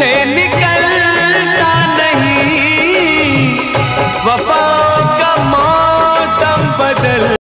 से निकलता नहीं। वफा